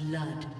Blood.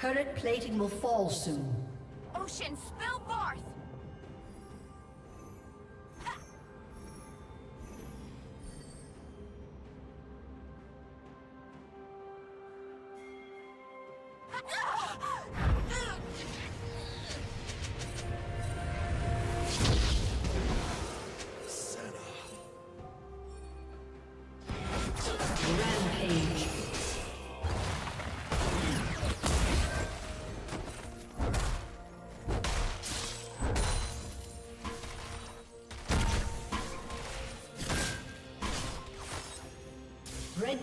Turret plating will fall soon. Ocean, spill Barth!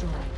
Has been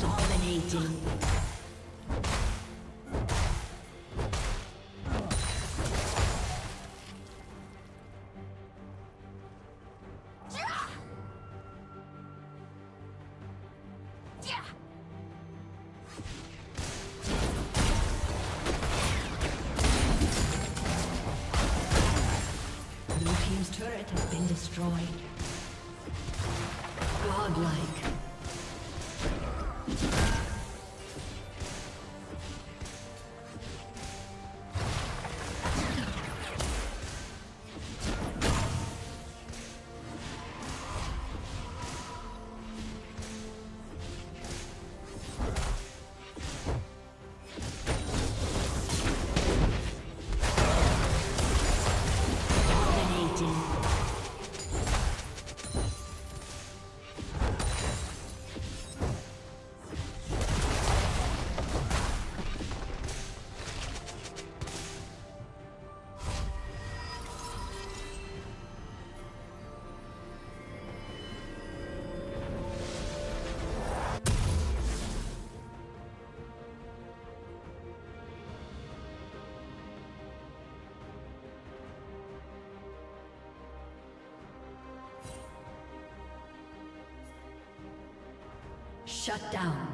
Dominating. Destroyed. Godlike. Shut down.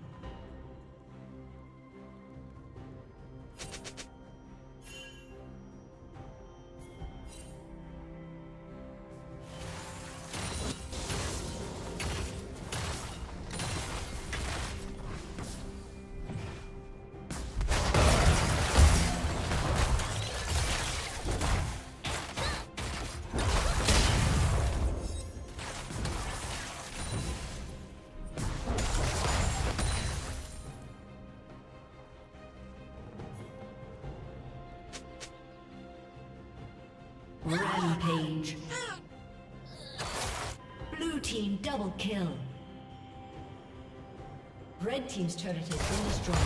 Double kill. Red team's turret has been destroyed.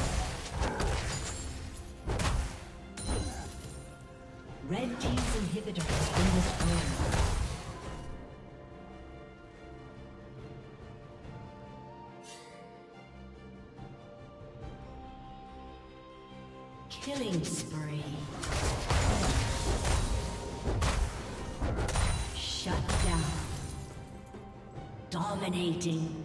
Red team's inhibitor has been destroyed. Killing spree. Shut down. Dominating.